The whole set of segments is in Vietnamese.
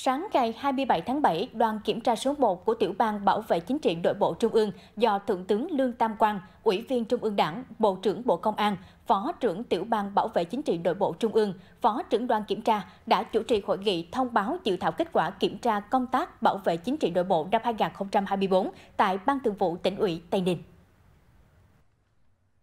Sáng ngày 27 tháng 7, đoàn kiểm tra số 1 của Tiểu ban Bảo vệ Chính trị Nội bộ Trung ương do Thượng tướng Lương Tam Quang, Ủy viên Trung ương Đảng, Bộ trưởng Bộ Công an, Phó trưởng Tiểu ban Bảo vệ Chính trị Nội bộ Trung ương, Phó trưởng đoàn kiểm tra đã chủ trì hội nghị thông báo dự thảo kết quả kiểm tra công tác bảo vệ chính trị nội bộ năm 2024 tại Ban Thường vụ tỉnh ủy Tây Ninh.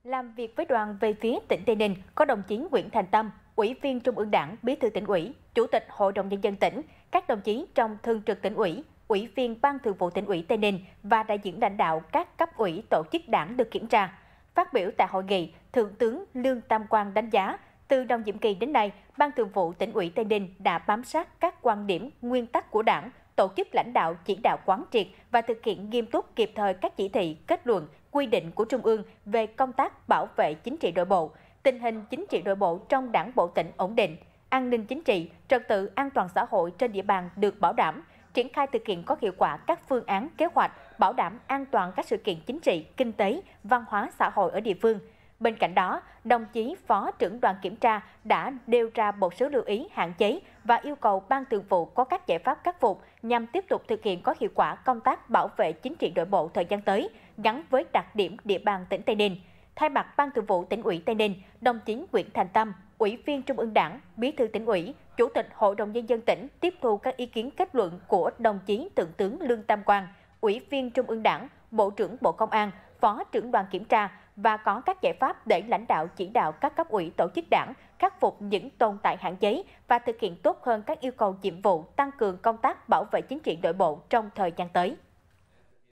Làm việc với đoàn về phía tỉnh Tây Ninh có đồng chí Nguyễn Thành Tâm, Ủy viên Trung ương Đảng, Bí thư tỉnh ủy, Chủ tịch Hội đồng nhân dân tỉnh, các đồng chí trong Thường trực tỉnh ủy, Ủy viên Ban Thường vụ tỉnh ủy Tây Ninh và đại diện lãnh đạo các cấp ủy tổ chức đảng được kiểm tra. Phát biểu tại hội nghị, Thượng tướng Lương Tam Quang đánh giá, từ đầu nhiệm kỳ đến nay, Ban Thường vụ tỉnh ủy Tây Ninh đã bám sát các quan điểm, nguyên tắc của Đảng, tổ chức lãnh đạo chỉ đạo quán triệt và thực hiện nghiêm túc kịp thời các chỉ thị, kết luận, quy định của Trung ương về công tác bảo vệ chính trị nội bộ, tình hình chính trị nội bộ trong đảng bộ tỉnh ổn định, an ninh chính trị, trật tự an toàn xã hội trên địa bàn được bảo đảm, triển khai thực hiện có hiệu quả các phương án kế hoạch bảo đảm an toàn các sự kiện chính trị, kinh tế, văn hóa xã hội ở địa phương. Bên cạnh đó, đồng chí Phó trưởng đoàn kiểm tra đã nêu ra một số lưu ý hạn chế và yêu cầu Ban thường vụ có các giải pháp khắc phục nhằm tiếp tục thực hiện có hiệu quả công tác bảo vệ chính trị nội bộ thời gian tới, gắn với đặc điểm địa bàn tỉnh Tây Ninh. Thay mặt Ban thường vụ tỉnh ủy Tây Ninh, đồng chí Nguyễn Thành Tâm, Ủy viên Trung ương Đảng, Bí thư tỉnh ủy, Chủ tịch Hội đồng nhân dân tỉnh tiếp thu các ý kiến kết luận của đồng chí Thượng tướng Lương Tam Quang, Ủy viên Trung ương Đảng, Bộ trưởng Bộ Công an, Phó trưởng đoàn kiểm tra và có các giải pháp để lãnh đạo chỉ đạo các cấp ủy tổ chức đảng khắc phục những tồn tại hạn chế và thực hiện tốt hơn các yêu cầu nhiệm vụ tăng cường công tác bảo vệ chính trị nội bộ trong thời gian tới.